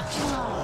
Watch out!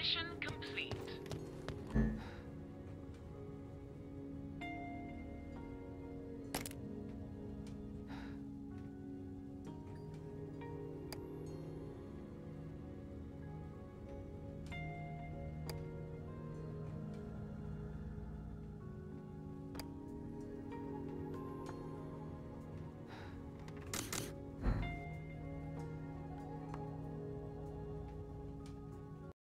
Mission